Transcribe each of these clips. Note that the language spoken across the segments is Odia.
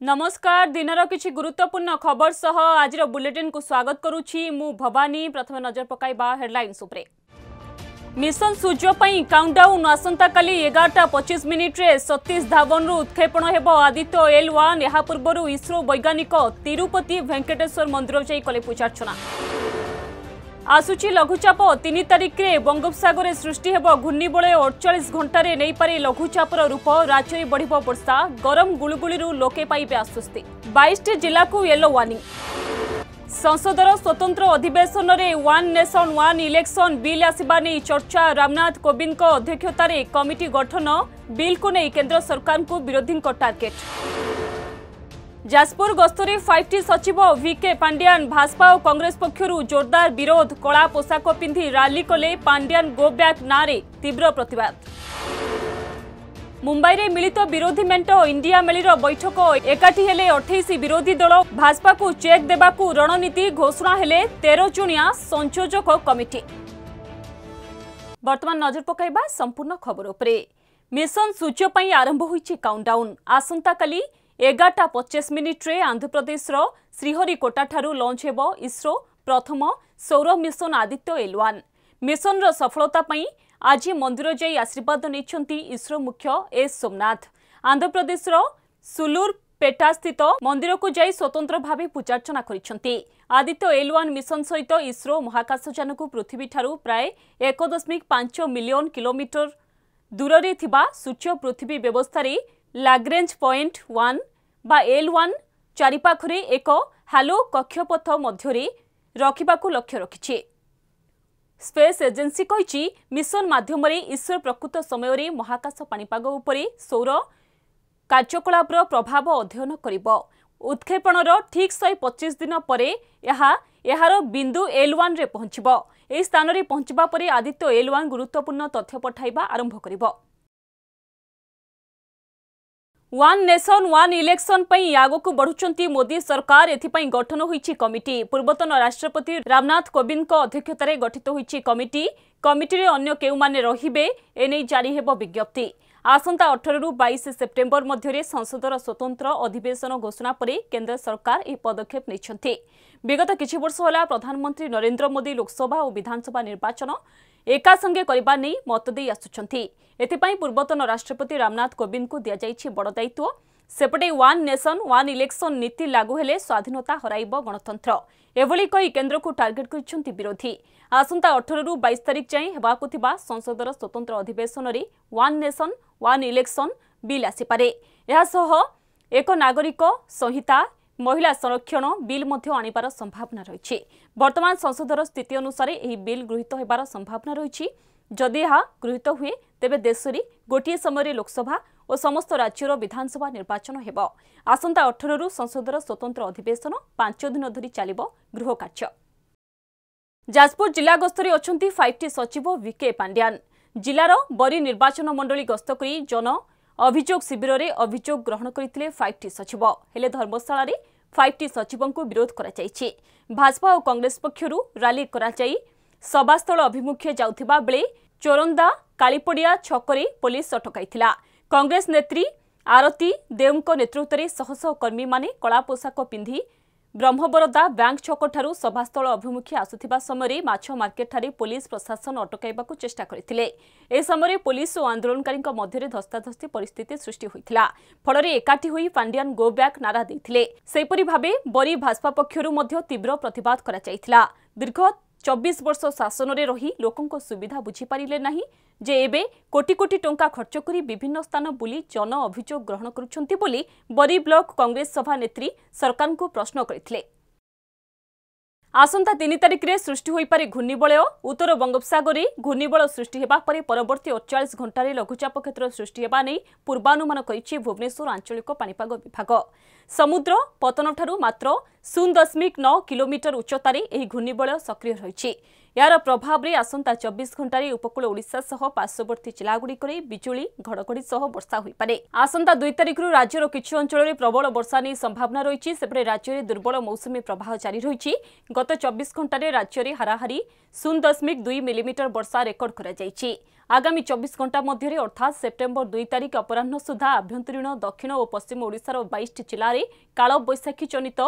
নমস্কার দিনর কিছু গুরুত্বপূর্ণ খবর সহ আজির বুলেটিন কু স্বাগত করুছি মু ভবানী প্রথমে নজর পকাইবা হেডলাইন্স উপরে মিশন সূর্য পাই কাউন্টডাউন আসন্তকালি এগারটা পঁচিশ মিনিট্রে সতীশ ধাবনরু উৎক্ষেপণ হব আদিত্য এল ওয়ান এ পূর্বর ইসরো বৈজ্ঞানিক তিরুপতি ভেঙ্কটেশ্বর মন্দির যাই কলে পূজার্চনা আসুচি লঘুচাপ তিন তারিখে বঙ্গোপসাগরে সৃষ্টি হব ঘূর্ণিবলয় অড়চাশ ঘণ্টায় নেইপারে লঘুচাপর রূপ রাজ্যে বড়ব বর্ষা গরম গুড়গুড়ি লোকে পাইবে আশ্বস্তি বাইশটি জেলা ইয়েলো ওয়ার্নি সংসদর স্বতন্ত্র অধিবেশনরে one nation one election bill আসবা নেই চর্চা রামনাথ কোবিন্দ অধ্যক্ষতার কমিটি গঠন বিলক নেই কেন্দ্র সরকারকে বিরোধী টার্গেট ଯାଜପୁର ଗସ୍ତରେ ଫାଇଭ୍ ଟି ସଚିବ ଭିକେ ପାଣ୍ଡିଆନ୍ ଭାଜପା ଓ କଂଗ୍ରେସ ପକ୍ଷରୁ ଜୋରଦାର ବିରୋଧ କଳା ପୋଷାକ ପିନ୍ଧି ରାଲି କଲେ ପାଣ୍ଡିଆନ୍ ଗୋ ବ୍ୟାକ୍ ନାଁରେ ତୀବ୍ର ପ୍ରତିବାଦ ମୁମ୍ବାଇରେ ମିଳିତ ବିରୋଧୀ ମେଣ୍ଟ ଇଣ୍ଡିଆ ମେଳିର ବୈଠକ ଏକାଠି ହେଲେ ଅଠେଇଶ ବିରୋଧୀ ଦଳ ଭାଜପାକୁ ଚେକ୍ ଦେବାକୁ ରଣନୀତି ଘୋଷଣା ହେଲେ ତେର ଜଣିଆ ସଂଯୋଜକ କମିଟି ବର୍ତ୍ତମାନ ନଜର ପକାଇବା ସମ୍ପୂର୍ଣ୍ଣ ଖବର ଉପରେ ମିଶନ ସୂର୍ଯ୍ୟ ପାଇଁ ଆରମ୍ଭ ହୋଇଛି କାଉଣ୍ଟଡାଉନ୍ ଆସନ୍ତାକାଲି ଏଗାରଟା ପଚାଶ ମିନିଟ୍ରେ ଆନ୍ଧ୍ରପ୍ରଦେଶର ଶ୍ରୀହରିକୋଟାଠାରୁ ଲଞ୍ଚ ହେବ ଇସ୍ରୋ ପ୍ରଥମ ସୌର ମିଶନ ଆଦିତ୍ୟ ଏଲ୍ ୱାନ୍ ମିଶନର ସଫଳତା ପାଇଁ ଆଜି ମନ୍ଦିର ଯାଇ ଆଶୀର୍ବାଦ ନେଇଛନ୍ତି ଇସ୍ରୋ ମୁଖ୍ୟ ଏସ୍ ସୋମନାଥ। ଆନ୍ଧ୍ରପ୍ରଦେଶର ସୁଲୁର ପେଟାସ୍ଥିତ ମନ୍ଦିରକୁ ଯାଇ ସ୍ୱତନ୍ତ୍ର ଭାବେ ପୂଜାର୍ଚ୍ଚନା କରିଛନ୍ତି। ଆଦିତ୍ୟ ଏଲ୍ ୱାନ୍ ମିଶନ ସହିତ ଇସ୍ରୋ ମହାକାଶଯାନକୁ ପୃଥିବୀଠାରୁ ପ୍ରାୟ ଏକ ଦଶମିକ ପାଞ୍ଚ ମିଲିୟନ କିଲୋମିଟର ଦୂରରେ ଥିବା ସୂର୍ଯ୍ୟ ପୃଥିବୀ ବ୍ୟବସ୍ଥାରେ ଲାଗ୍ରେଞ୍ଜ ପଏଣ୍ଟ ୱାନ୍ ବା ଏଲ୍ ୱାନ୍ ଚାରିପାଖରେ ଏକ ହାଲୋ କକ୍ଷପଥ ମଧ୍ୟରେ ରଖିବାକୁ ଲକ୍ଷ୍ୟ ରଖିଛି। ସ୍ପେସ୍ ଏଜେନ୍ସି କହିଛି ମିଶନ ମାଧ୍ୟମରେ ଇସ୍ରୋ ପ୍ରକୃତ ସମୟରେ ମହାକାଶ ପାଣିପାଗ ଉପରେ ସୌର କାର୍ଯ୍ୟକଳାପର ପ୍ରଭାବ ଅଧ୍ୟୟନ କରିବ। ଉତ୍କ୍ଷେପଣର ଠିକ୍ ଶହେ ପଚିଶ ଦିନ ପରେ ଏହା ଏହାର ବିନ୍ଦୁ ଏଲ୍ ୱାନ୍ରେ ପହଞ୍ଚିବ। ଏହି ସ୍ଥାନରେ ପହଞ୍ଚିବା ପରେ ଆଦିତ୍ୟ ଏଲ୍ ୱାନ୍ ଗୁରୁତ୍ୱପୂର୍ଣ୍ଣ ତଥ୍ୟ ପଠାଇବା ଆରମ୍ଭ କରିବ। One nation one election election पनि आगको बढ्छ मोदी सरकार एपि गठन हुन्छ कमिटी पूर्वतन राष्ट्रपति रामनाथ कोविंद कोविन्दको अध्यक्षतार गठित कमिटी कमिटी कमिटर अन्य के रे जारी विज्ञप्ति आसंता अठर रु बिश सेप्टेम्बर मध्य संसद र स्वतन्त्र अधिवेशन घोषणापर केन्द्र सरकार यो पदक्षेप विगत कि वर्ष होला प्रधानमंत्री नरेन्द्र मोदी लोकसभा विधानसभा निर्वाचन ଏକାସଙ୍ଗେ କରିବା ନେଇ ମତ ଦେଇ ଆସୁଛନ୍ତି। ଏଥିପାଇଁ ପୂର୍ବତନ ରାଷ୍ଟ୍ରପତି ରାମନାଥ କୋବିନ୍ଦଙ୍କୁ ଦିଆଯାଇଛି ବଡ଼ ଦାୟିତ୍ୱ। ସେପଟେ ୱାନ୍ ନେସନ୍ ୱାନ୍ ଇଲେକ୍ସନ୍ ନୀତି ଲାଗୁ ହେଲେ ସ୍ୱାଧୀନତା ହରାଇବ ଗଣତନ୍ତ୍ର। ଏଭଳି କହି କେନ୍ଦ୍ରକୁ ଟାର୍ଗେଟ୍ କରିଛନ୍ତି ବିରୋଧୀ। ଆସନ୍ତା ଅଠରରୁ ବାଇଶ ତାରିଖ ଯାଏଁ ହେବାକୁ ଥିବା ସଂସଦର ସ୍ୱତନ୍ତ୍ର ଅଧିବେଶନରେ one nation one election bill ଆସିପାରେ। ଏହାସହ ଏକ ନାଗରିକ ସଂହିତା ମହିଳା ସଂରକ୍ଷଣ ବିଲ୍ ମଧ୍ୟ ଆଣିବାର ସମ୍ଭାବନା ରହିଛି। ବର୍ତ୍ତମାନ ସଂସଦର ସ୍ଥିତି ଅନୁସାରେ ଏହି ବିଲ୍ ଗୃହୀତ ହେବାର ସମ୍ଭାବନା ରହିଛି ଯଦି ଏହା ଗୃହୀତ ହୁଏ ତେବେ ଦେଶରେ ଗୋଟିଏ ସମୟରେ ଲୋକସଭା ଓ ସମସ୍ତ ରାଜ୍ୟର ବିଧାନସଭା ନିର୍ବାଚନ ହେବ ଆସନ୍ତା ଅଠରରୁ ସଂସଦର ସ୍ୱତନ୍ତ୍ର ଅଧିବେଶନ ପାଞ୍ଚ ଦିନ ଧରି ଚାଲିବ ଗୃହ କାର୍ଯ୍ୟ ଯାଜପୁର ଜିଲ୍ଲା ଗସ୍ତରେ ଅଛନ୍ତି ଫାଇଭ୍ ଟି ସଚିବ ଭିକେ ପାଣ୍ଡିଆନ୍ ଜିଲ୍ଲାର ବରୀ ନିର୍ବାଚନ ମଣ୍ଡଳୀ ଗସ୍ତ କରି ଜନ ଅଭିଯୋଗ ଶିବିରରେ ଅଭିଯୋଗ ଗ୍ରହଣ କରିଥିଲେ ଫାଇଭ୍ ଟି ସଚିବ ହେଲେ ଧର୍ମଶାଳାରେ ଫାଇଭ୍ ଟି ସଚିବଙ୍କୁ ବିରୋଧ କରାଯାଇଛି। ଭାଜପା ଓ କଂଗ୍ରେସ ପକ୍ଷରୁ ରାଲି କରାଯାଇ ସଭାସ୍ଥଳ ଅଭିମୁଖେ ଯାଉଥିବା ବେଳେ ଚୋରନ୍ଦା କାଳିପଡ଼ିଆ ଛକରେ ପୋଲିସ ଅଟକାଇଥିଲା। କଂଗ୍ରେସ ନେତ୍ରୀ ଆରତୀ ଦେଓଙ୍କ ନେତୃତ୍ୱରେ ଶହ ଶହ କର୍ମୀମାନେ କଳା ପୋଷାକ ପିନ୍ଧି ବ୍ରହ୍ମବରଦା ବ୍ୟାଙ୍କ ଛକଠାରୁ ସଭାସ୍ଥଳ ଅଭିମୁଖେ ଆସୁଥିବା ସମୟରେ ମାଛ ମାର୍କେଟଠାରେ ପୋଲିସ ପ୍ରଶାସନ ଅଟକାଇବାକୁ ଚେଷ୍ଟା କରିଥିଲେ। ଏହି ସମୟରେ ପୋଲିସ ଓ ଆନ୍ଦୋଳନକାରୀଙ୍କ ମଧ୍ୟରେ ଧସ୍ତାଧସ୍ତି ପରିସ୍ଥିତି ସୃଷ୍ଟି ହୋଇଥିଲା। ଫଳରେ ଏକାଠି ହୋଇ ପାଣ୍ଡିଆନ୍ ଗୋ ବ୍ୟାକ୍ ନାରା ଦେଇଥିଲେ। ସେହିପରି ଭାବେ ବରୀ ଭାଜପା ପକ୍ଷରୁ ମଧ୍ୟ ତୀବ୍ର ପ୍ରତିବାଦ କରାଯାଇଥିଲା। ଦୀର୍ଘ চব্বিশ বর্ষ শাসনরে রহি লোকঙ্ সুবিধা বুঝিপারে না যে এবে কোটি কোটি টঙ্কা খরচ করে বিভিন্ন স্থান বুলি জন অভিযোগ গ্রহণ করছেন বলে বরি ব্লক কংগ্রেস সভা নেত্রী সরকার প্রশ্ন করে ଆସନ୍ତା ତିନି ତାରିଖରେ ସୃଷ୍ଟି ହୋଇପାରେ ଘୂର୍ଣ୍ଣିବଳୟ ଉତ୍ତର ବଙ୍ଗୋପସାଗରରେ ଘୂର୍ଣ୍ଣିବଳୟ ସୃଷ୍ଟି ହେବା ପରେ ପରବର୍ତ୍ତୀ ଅଡ଼ଚାଳିଶ ଘଣ୍ଟାରେ ଲଘୁଚାପ କ୍ଷେତ୍ର ସୃଷ୍ଟି ହେବା ନେଇ ପୂର୍ବାନୁମାନ କରିଛି ଭୁବନେଶ୍ୱର ଆଞ୍ଚଳିକ ପାଣିପାଗ ବିଭାଗ। ସମୁଦ୍ର ପତନଠାରୁ ମାତ୍ର ଶୂନ ଦଶମିକ ନଅ କିଲୋମିଟର ଉଚ୍ଚତାରେ ଏହି ଘୂର୍ଣ୍ଣିବଳୟ ସକ୍ରିୟ ରହିଛି। ଏହାର ପ୍ରଭାବରେ ଆସନ୍ତା ଚବିଶ ଘଣ୍ଟାରେ ଉପକୂଳ ଓଡ଼ିଶା ସହ ପାର୍ଶ୍ୱବର୍ତ୍ତୀ ଜିଲ୍ଲାଗୁଡ଼ିକରେ ବିଜୁଳି ଘଡ଼ଘଡ଼ି ସହ ବର୍ଷା ହୋଇପାରେ। ଆସନ୍ତା ଦୁଇ ତାରିଖରୁ ରାଜ୍ୟର କିଛି ଅଞ୍ଚଳରେ ପ୍ରବଳ ବର୍ଷା ନେଇ ସମ୍ଭାବନା ରହିଛି। ସେପଟେ ରାଜ୍ୟରେ ଦୁର୍ବଳ ମୌସୁମୀ ପ୍ରବାହ ଜାରି ରହିଛି। ଗତ ଚବିଶ ଘଣ୍ଟାରେ ରାଜ୍ୟରେ ହାରାହାରି ଶୂନ ଦଶମିକ ଦୁଇ ମିଲିମିଟର ବର୍ଷା ରେକର୍ଡ କରାଯାଇଛି। ଆଗାମୀ ଚବିଶ ଘଣ୍ଟା ମଧ୍ୟରେ ଅର୍ଥାତ୍ ସେପ୍ଟେମ୍ବର ଦୁଇ ତାରିଖ ଅପରାହ୍ନ ସୁଦ୍ଧା ଆଭ୍ୟନ୍ତରୀଣ ଦକ୍ଷିଣ ଓ ପଶ୍ଚିମ ଓଡ଼ିଶାର ବାଇଶଟି ଜିଲ୍ଲାରେ କାଳବୈଶାଖୀ ଜନିତ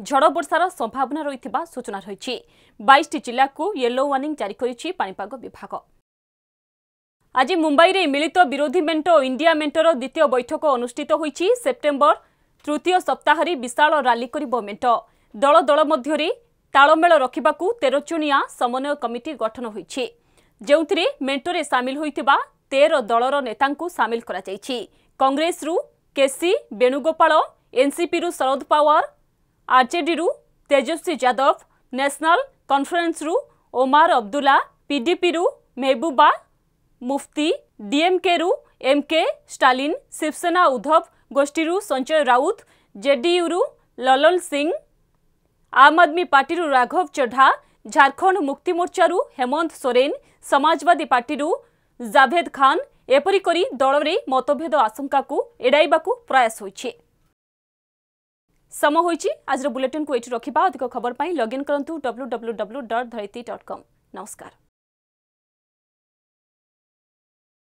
ଝଡ଼ ବର୍ଷାର ସମ୍ଭାବନା ରହିଥିବା ସୂଚନା ରହିଛି ବାଇଶଟି ଜିଲ୍ଲାକୁ ୟେଲୋ ୱାର୍ଣ୍ଣିଂ ଜାରି କରିଛି ପାଣିପାଗ ବିଭାଗ ଆଜି ମୁମ୍ବାଇରେ ମିଳିତ ବିରୋଧୀ ମେଣ୍ଟ ଓ ଇଣ୍ଡିଆ ମେଣ୍ଟର ଦ୍ୱିତୀୟ ବୈଠକ ଅନୁଷ୍ଠିତ ହୋଇଛି ସେପ୍ଟେମ୍ବର ତୃତୀୟ ସପ୍ତାହରେ ବିଶାଳ ରାଲି କରିବ ମେଣ୍ଟ ଦଳ ଦଳ ମଧ୍ୟରେ ତାଳମେଳ ରଖିବାକୁ ତେରଜଣିଆ ସମନ୍ୱୟ କମିଟି ଗଠନ ହୋଇଛି। ଯେଉଁଥିରେ ମେଣ୍ଟରେ ସାମିଲ ହୋଇଥିବା ତେର ଦଳର ନେତାଙ୍କୁ ସାମିଲ କରାଯାଇଛି। କଂଗ୍ରେସରୁ କେସି ବେଣୁଗୋପାଳ ଏନ୍ସିପିରୁ ଶରଦ ପାୱାର ଆର୍ଜେଡିରୁ ତେଜସ୍ୱୀ ଯାଦବ ନ୍ୟାସନାଲ କନଫରେନ୍ସରୁ ଓମାର ଅବଦୁଲ୍ଲା ପିଡିପିରୁ ମେହବୁବା ମୁଫ୍ତି ଡିଏମ୍କେରୁ ଏମ୍କେ ଷ୍ଟାଲିନ୍ ଶିବସେନା ଉଦ୍ଧବ ଗୋଷ୍ଠୀରୁ ସଞ୍ଜୟ ରାଉତ ଜେଡିୟୁରୁ ଲଲନ ସିଂ ଆମ୍ ଆଦମୀ ପାର୍ଟିରୁ ରାଘବ ଚଢା ঝাড়খণ্ড মুক্তি মোর্চার হেমন্ত সোরেন সমাজবাদী পার্টির জাভেদ খান এপরি করে দলরে মতভেদ আশঙ্কা এড়াইবা প্রয়াস হয়েছে সম হয়েছে আজর বুলেটিন এইটি রক্ষা অধিক খবর login করতু W W W dot Dharitri dot com নমস্কার